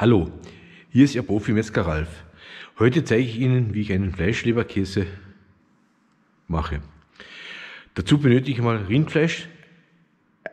Hallo, hier ist Ihr Profi-Metzger Ralf. Heute zeige ich Ihnen, wie ich einen Fleischleberkäse mache. Dazu benötige ich mal Rindfleisch,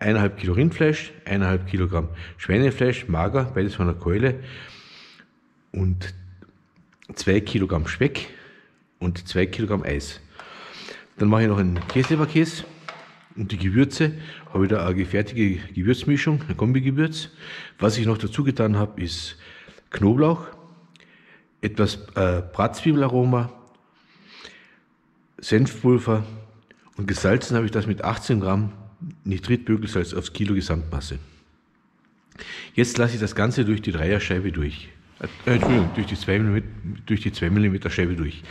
1,5 Kilo Rindfleisch, 1,5 Kilogramm Schweinefleisch, mager, beides von der Keule und 2 Kilogramm Speck und 2 Kilogramm Eis. Dann mache ich noch einen Käseleberkäse und die Gewürze habe ich da eine fertige Gewürzmischung, ein Kombigewürz. Was ich noch dazu getan habe, ist Knoblauch, etwas äh, Bratzzwiebelaroma, Senfpulver und gesalzen habe ich das mit 18 Gramm Nitritbögelsalz aufs Kilo Gesamtmasse. Jetzt lasse ich das Ganze durch die Dreierscheibe durch. Äh, Entschuldigung, durch die 2 mm, durch die 2 mm Scheibe durch.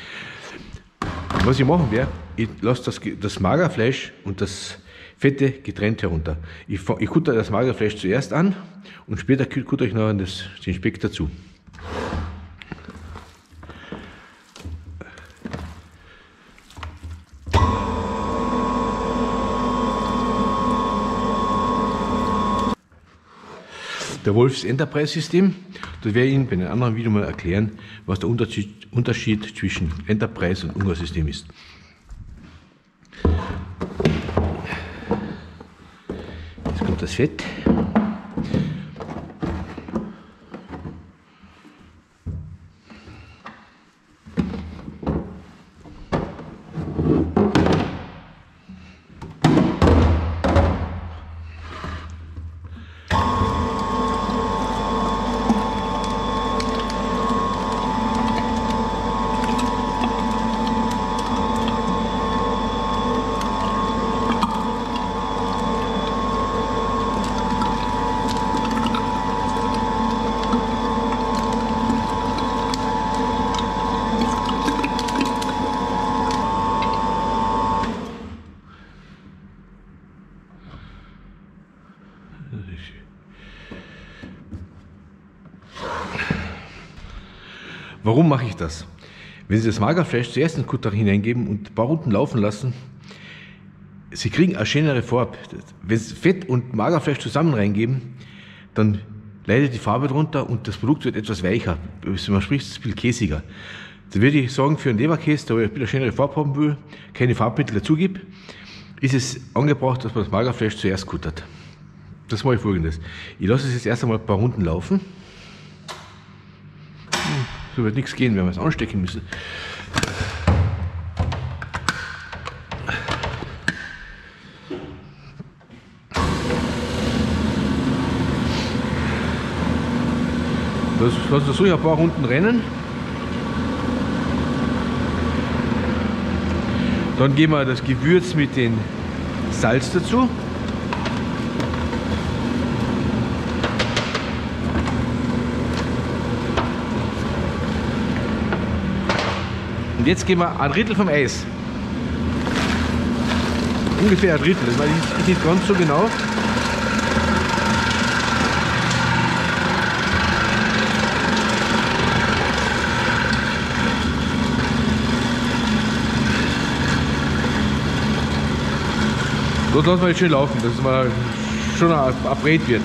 Was ich machen werde, ich lasse das, das Magerfleisch und das Fette getrennt herunter. Ich, ich kutte das Magerfleisch zuerst an und später kutte ich noch das, den Speck dazu. Der Wolfs Enterprise System, da werde ich Ihnen bei einem anderen Video mal erklären, was der Unterschied, zwischen Enterprise und Ungar System ist. Jetzt kommt das Fett. Warum mache ich das? Wenn Sie das Magerfleisch zuerst in den Kutter hineingeben und ein paar Runden laufen lassen, Sie kriegen eine schönere Farbe. Wenn Sie Fett und Magerfleisch zusammen reingeben, dann leidet die Farbe drunter und das Produkt wird etwas weicher. Man spricht, es viel käsiger. Da würde ich sagen, für einen Leberkäse, der eine schönere Farbe haben will, keine Farbmittel dazu gibt, ist es angebracht, dass man das Magerfleisch zuerst kuttert. Das mache ich folgendes. Ich lasse es jetzt erst einmal ein paar Runden laufen. So wird nichts gehen, wenn wir es anstecken müssen. Das lassen wir so ein paar Runden rennen. Dann geben wir das Gewürz mit dem Salz dazu. Und jetzt geben wir ein Drittel vom Eis. Ungefähr ein Drittel, das weiß ich nicht ganz so genau. Dort lassen wir jetzt schön laufen, dass es mal schon ein wird.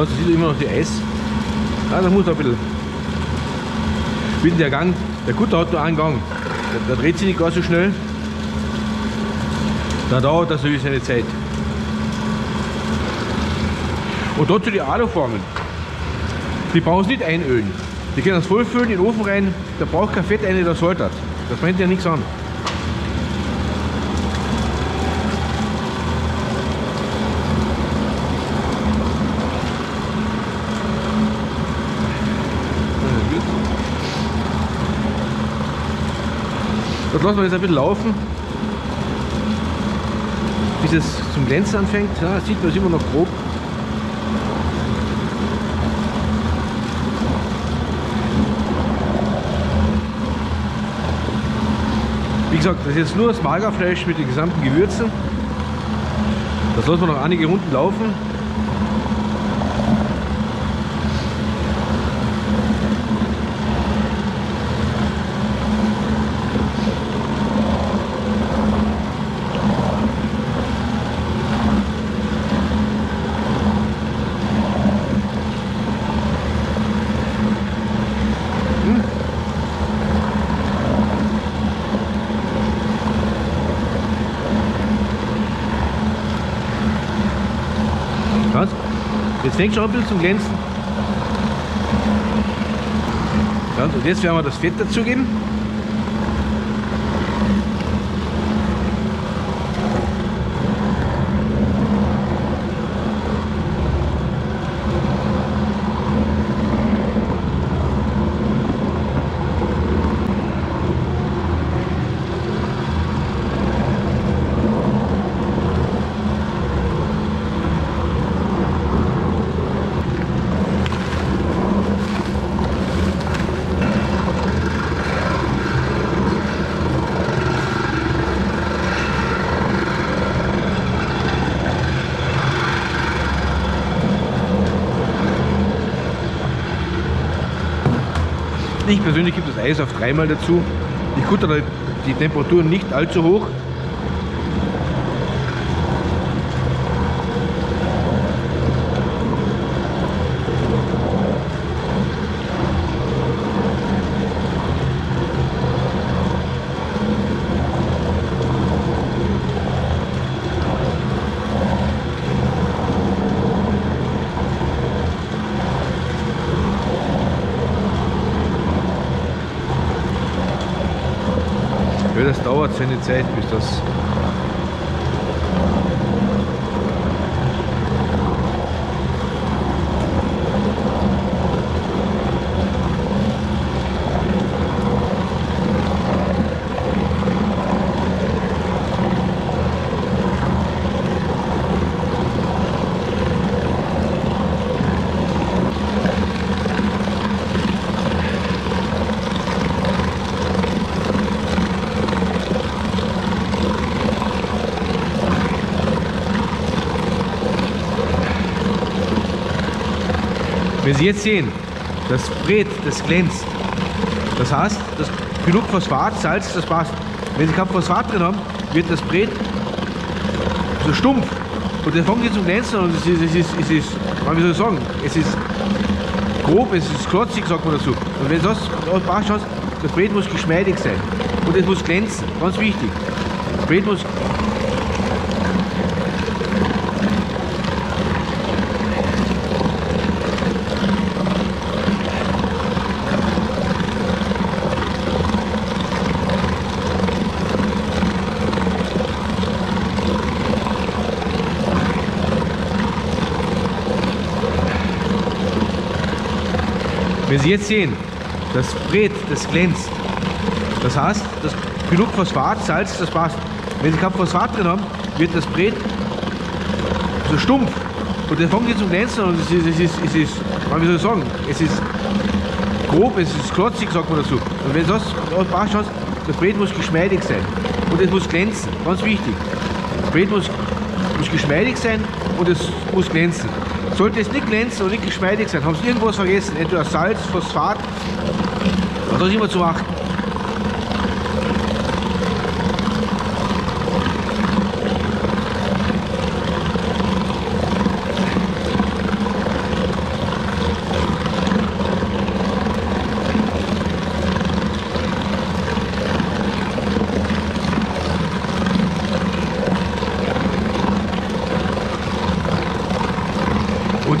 Ja, das sieht immer noch die Eis. Ah, da muss ein bisschen. Der Gang, der Kutter hat nur einen Gang. Der, der dreht sich nicht gar so schnell. Da dauert das natürlich seine Zeit. Und dazu die Aluformen. Die brauchen es nicht einölen. Die können das vollfüllen in den Ofen rein. Da braucht kein Fett rein, das sollte das. Das brennt ja nichts an. Das lassen wir jetzt ein bisschen laufen, bis es zum Glänzen anfängt. Ja, sieht man es immer noch grob. Wie gesagt, das ist jetzt nur das Magerfleisch mit den gesamten Gewürzen. Das lassen wir noch einige Runden laufen. Jetzt fängt schon ein bisschen zum Glänzen. und jetzt werden wir das Fett dazugeben. Ich persönlich gebe das Eis auf dreimal dazu. Ich kutter die Temperaturen nicht allzu hoch, Ja, das dauert seine Zeit, bis das Sie jetzt sehen, das Brett, das glänzt. Das heißt, das genug Phosphat, Salz, das passt. Wenn Sie kein Phosphat drin haben, wird das Brett so stumpf. Und dann fängt jetzt zum Glänzen und es ist, es ist, es ist, wie soll ich sagen, es ist grob, es ist klotzig, sagt man dazu. Und wenn das passt, das Brett muss geschmeidig sein. Und es muss glänzen, ganz wichtig. Das Brett muss Wenn Sie jetzt sehen, das Brett, das glänzt. Das heißt, das genug Phosphat, Salz, das passt. Wenn Sie kein Phosphat drin haben, wird das Brett so stumpf. Und dann fängt jetzt zum Glänzen und es ist, es ist, es ist, wie soll ich sagen, es ist grob, es ist klotzig, sagt man dazu. Und wenn das passt, das Brett muss geschmeidig sein. Und es muss glänzen, ganz wichtig. Das Brett muss, muss geschmeidig sein und es muss glänzen. Sollte es nicht glänzen und nicht geschmeidig sein, haben Sie irgendwas vergessen, entweder Salz, Phosphat, was ist immer zu achten.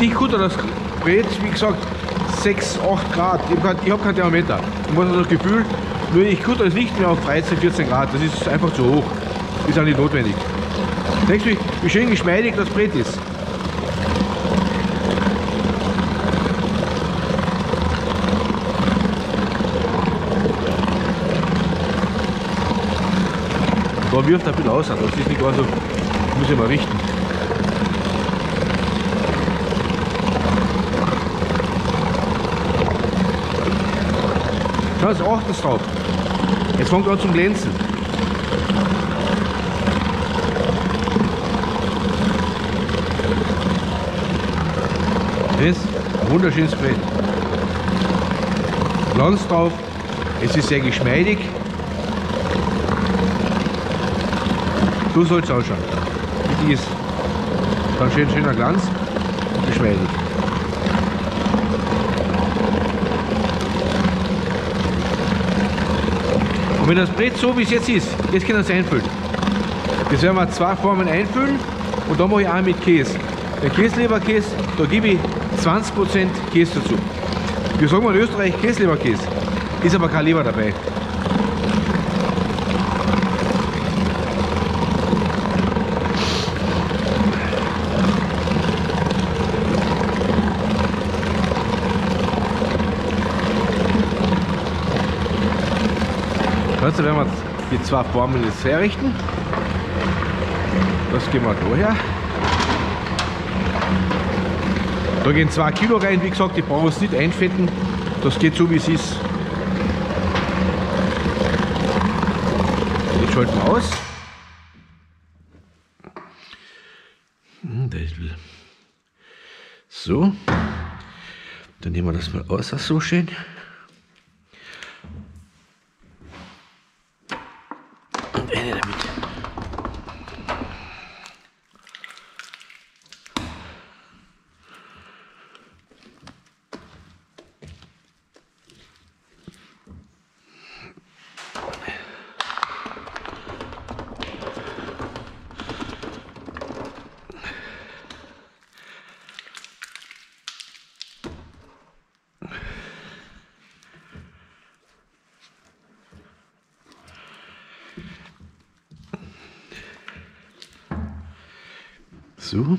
Und ich kutter das Brett, wie gesagt, 6, 8 Grad. Ich habe hab kein Thermometer. Ich habe das Gefühl, nur ich kutter es nicht mehr auf 13, 14 Grad. Das ist einfach zu hoch. Ist auch nicht notwendig. Denkst du, wie schön geschmeidig das Brett ist? Da wirft er ein bisschen aus, das ist nicht gar so, muss ich mal richten. Da ist auch das drauf. Jetzt fängt er zum Glänzen. Das ist ein wunderschönes Brett. Glanz drauf. Es ist sehr geschmeidig. So soll es ausschauen. Wie die ist. Dann schön schöner Glanz. Geschmeidig. Wenn das Brett so wie es jetzt ist, jetzt können wir es einfüllen. Jetzt werden wir zwei Formen einfüllen und da mache ich auch mit Käse. Der Käseleberkäse, da gebe ich 20% Käse dazu. Wir sagen mal in Österreich Käseleberkäse, ist aber kein Leber dabei. Also werden wir die zwei Formen jetzt herrichten. Das gehen wir da her. Da gehen 2 Kilo rein, wie gesagt, die brauchen es nicht einfetten. Das geht so wie es ist. Jetzt schalten wir aus. Hm, so, dann nehmen wir das mal aus, so schön. So.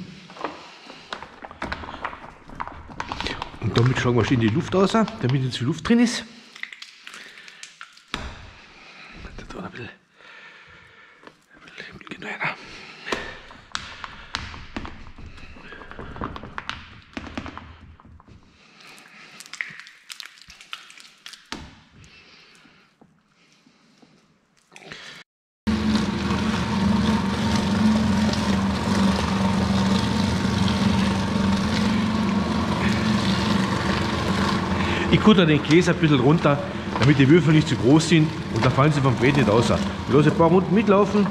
Und damit schlagen wir schön die Luft aus, damit jetzt die Luft drin ist. Da ein bisschen, ein bisschen Ich kutter den Käse ein bisschen runter, damit die Würfel nicht zu groß sind und dann fallen sie vom Brett nicht raus. Ich lasse ein paar Runden mitlaufen.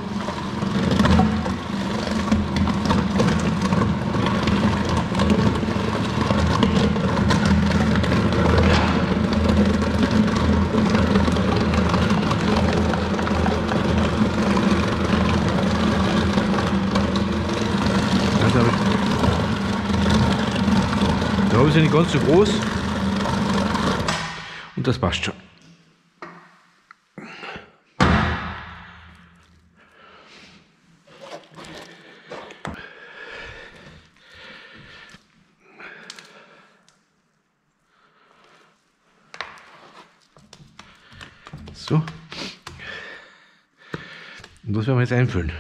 Da habe ich sie nicht ganz so groß. Und das passt schon. So. Und das werden wir jetzt einfüllen.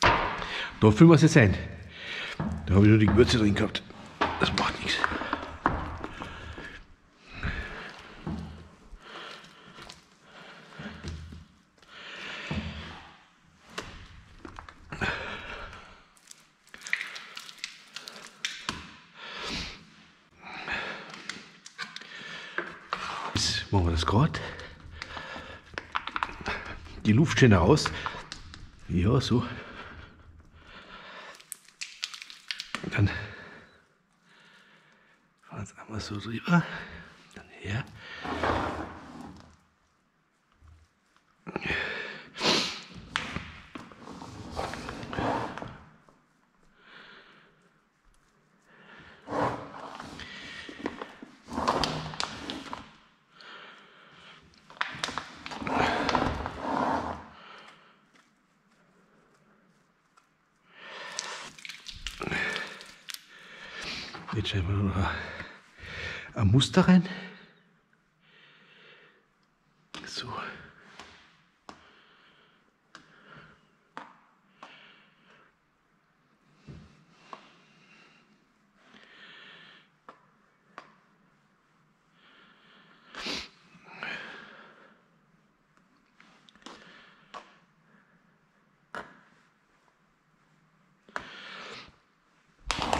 Da füllen wir es jetzt ein. Da habe ich nur die Gewürze drin gehabt. Das macht nichts. Machen wir das gerade. Die Luft schön raus. Ja, so. Dann fahren wir es einmal so drüber. Dann her. Jetzt schreiben wir noch ein Muster rein. So.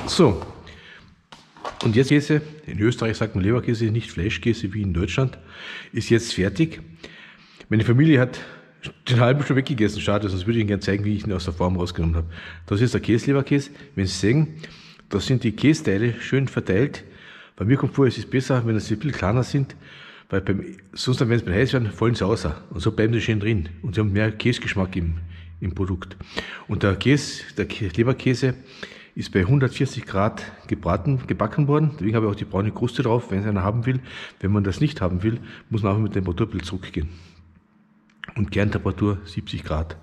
So, und jetzt Käse, in Österreich sagt man Leberkäse, nicht Fleischkäse wie in Deutschland, ist jetzt fertig. Meine Familie hat den halben schon weggegessen, schade, sonst würde ich Ihnen gerne zeigen, wie ich ihn aus der Form rausgenommen habe. Das ist der Käsleberkäse. Wenn Sie sehen, da sind die Kästeile schön verteilt. Bei mir kommt vor, es ist besser, wenn sie ein bisschen kleiner sind, weil beim, sonst, wenn sie heiß werden, fallen sie außer. Und so bleiben sie schön drin. Und sie haben mehr Käsegeschmack im, im Produkt. Und der Käse, der Leberkäse, ist bei 140 Grad gebraten, gebacken worden. Deswegen habe ich auch die braune Kruste drauf, wenn es einer haben will. Wenn man das nicht haben will, muss man auch mit dem Temperaturbild zurückgehen. Und Kerntemperatur 70 Grad.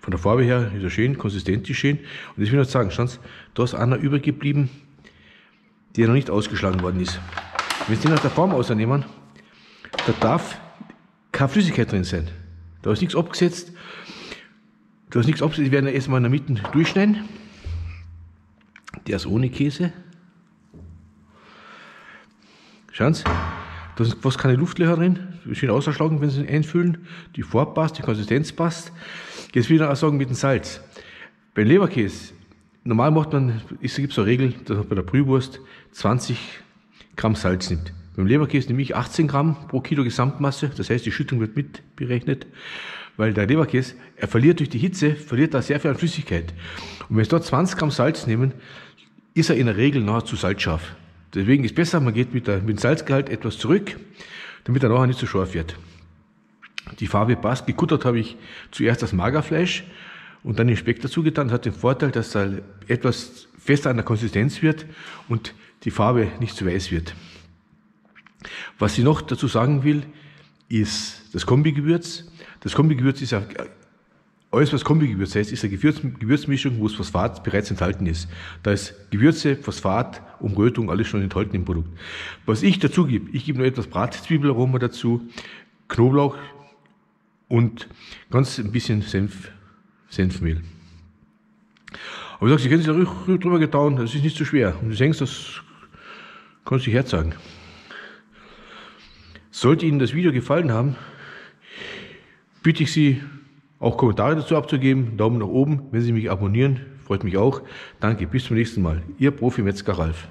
Von der Farbe her ist er schön, konsistent ist schön. Und ich will noch sagen, schauen Sie, da ist einer übergeblieben, der noch nicht ausgeschlagen worden ist. Wenn Sie den aus der Form ausnehmen, da darf keine Flüssigkeit drin sein. Da ist nichts abgesetzt. Da ist nichts abgesetzt. Die werden erstmal in der Mitte durchschneiden. Der ist ohne Käse. Schauen Sie, da sind fast keine Luftlöcher drin. Schön ausgeschlagen, wenn Sie ihn einfüllen. Die Farbe passt, die Konsistenz passt. Jetzt ich auch sagen mit dem Salz. Beim Leberkäse, normal macht man, es gibt so eine Regel, dass man bei der Brühwurst 20 Gramm Salz nimmt. Beim Leberkäse nehme ich 18 Gramm pro Kilo Gesamtmasse, das heißt, die Schüttung wird mitberechnet, weil der Leberkäse, er verliert durch die Hitze, verliert da sehr viel an Flüssigkeit. Und wenn Sie dort 20 Gramm Salz nehmen, ist er in der Regel nahezu salzscharf. Deswegen ist besser, man geht mit, der, mit dem Salzgehalt etwas zurück, damit er nachher nicht so scharf wird. Die Farbe passt. Gekuttert habe ich zuerst das Magerfleisch und dann den Speck dazu getan. Das hat den Vorteil, dass er etwas fester an der Konsistenz wird und die Farbe nicht zu weiß wird. Was ich noch dazu sagen will, ist das Kombigewürz. Das Kombigewürz ist ja alles, was Kombigewürz heißt, ist eine Gewürz, Gewürzmischung, wo das Phosphat bereits enthalten ist. Da ist Gewürze, Phosphat, Umrötung, alles schon enthalten im Produkt. Was ich dazu gebe, ich gebe noch etwas Bratzwiebelaroma dazu, Knoblauch und ganz ein bisschen Senf, Senfmehl. Aber ich sage, Sie können sich da drüber getan, das ist nicht so schwer. Und Sie sehen, das kann sich Herz sagen. Sollte Ihnen das Video gefallen haben, bitte ich Sie, auch Kommentare dazu abzugeben. Daumen nach oben, wenn Sie mich abonnieren, freut mich auch. Danke, bis zum nächsten Mal. Ihr Profi Metzger Ralf.